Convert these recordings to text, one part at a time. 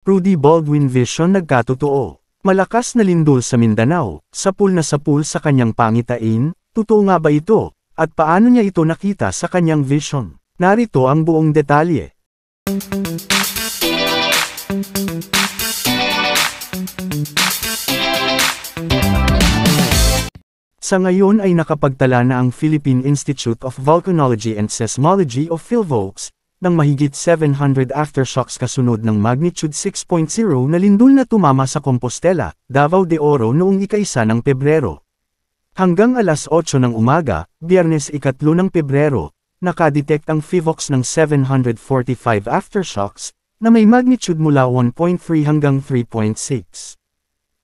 Rudy Baldwin Vision nagkatotoo. Malakas na lindol sa Mindanao, sapul na sapul sa kanyang pangitain, totoo nga ba ito, at paano niya ito nakita sa kanyang vision? Narito ang buong detalye. Sa ngayon ay nakapagtala na ang Philippine Institute of Volcanology and Seismology o PhilVolcs, ng mahigit 700 aftershocks kasunod ng magnitude 6.0 na lindol na tumama sa Compostela, Davao de Oro noong ikaisa ng Pebrero. Hanggang alas 8 ng umaga, biyernes ikatlo ng Pebrero, nakadetect ang PHIVOX ng 745 aftershocks, na may magnitude mula 1.3 hanggang 3.6.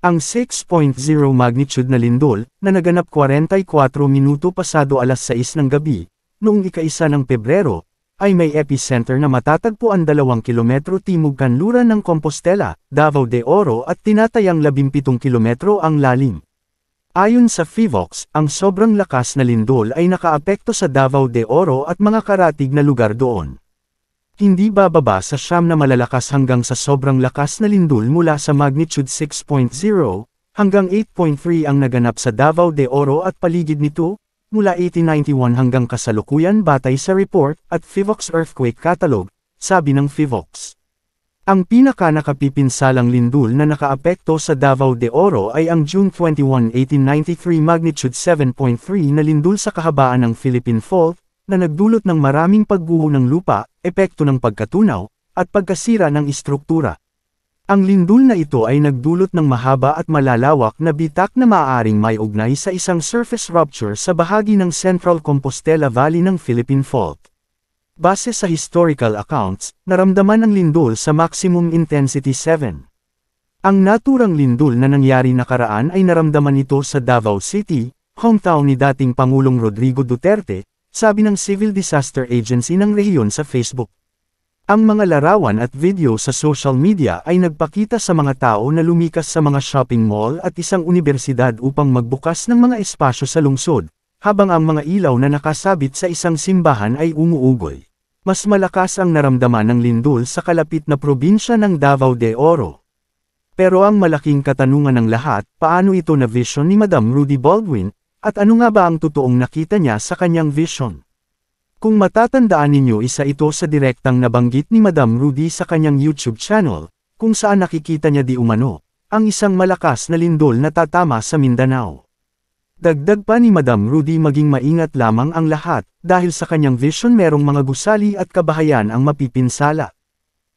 Ang 6.0 magnitude na lindol, na naganap 44 minuto pasado alas 6 ng gabi, noong ikaisa ng Pebrero, ay may epicenter na matatagpuan 2 kilometro timog kanluran ng Compostela, Davao de Oro at tinatayang 17 kilometro ang lalim. Ayon sa FIVOX, ang sobrang lakas na lindol ay nakaapekto sa Davao de Oro at mga karatig na lugar doon. Hindi bababa sa siyam na malalakas hanggang sa sobrang lakas na lindol mula sa magnitude 6.0, hanggang 8.3 ang naganap sa Davao de Oro at paligid nito, mula 1891 hanggang kasalukuyan batay sa report at FIVOX Earthquake Catalog, sabi ng FIVOX. Ang pinaka-nakapipinsalang lindol na nakaapekto sa Davao de Oro ay ang June 21, 1893 magnitude 7.3 na lindol sa kahabaan ng Philippine Fault, na nagdulot ng maraming pagguho ng lupa, epekto ng pagkatunaw, at pagkasira ng istruktura. Ang lindol na ito ay nagdulot ng mahaba at malalawak na bitak na maaaring may ugnay sa isang surface rupture sa bahagi ng Central Compostela Valley ng Philippine Fault. Base sa historical accounts, naramdaman ang lindol sa maximum intensity 7. Ang naturang lindol na nangyari nakaraan ay naramdaman ito sa Davao City, hometown ni dating Pangulong Rodrigo Duterte, sabi ng Civil Disaster Agency ng rehiyon sa Facebook. Ang mga larawan at video sa social media ay nagpakita sa mga tao na lumikas sa mga shopping mall at isang universidad upang magbukas ng mga espasyo sa lungsod, habang ang mga ilaw na nakasabit sa isang simbahan ay umuugoy. Mas malakas ang naramdaman ng lindol sa kalapit na probinsya ng Davao de Oro. Pero ang malaking katanungan ng lahat, paano ito na vision ni Madam Rudy Baldwin, at ano nga ba ang totoong nakita niya sa kanyang vision? Kung matatandaan ninyo isa ito sa direktang nabanggit ni Madam Rudy sa kanyang YouTube channel, kung saan nakikita niya di umano, ang isang malakas na lindol na tatama sa Mindanao. Dagdag pa ni Madam Rudy maging maingat lamang ang lahat, dahil sa kanyang vision merong mga gusali at kabahayan ang mapipinsala.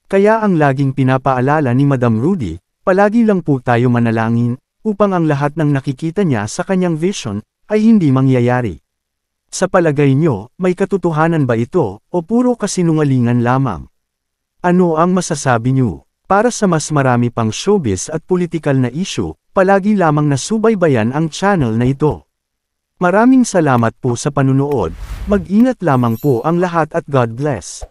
Kaya ang laging pinapaalala ni Madam Rudy, palagi lang po tayo manalangin, upang ang lahat ng nakikita niya sa kanyang vision, ay hindi mangyayari. Sa palagay nyo, may katotohanan ba ito, o puro kasinungalingan lamang? Ano ang masasabi nyo? Para sa mas marami pang showbiz at politikal na issue, palagi lamang nasubaybayan ang channel na ito. Maraming salamat po sa panunood, mag-ingat lamang po ang lahat at God bless.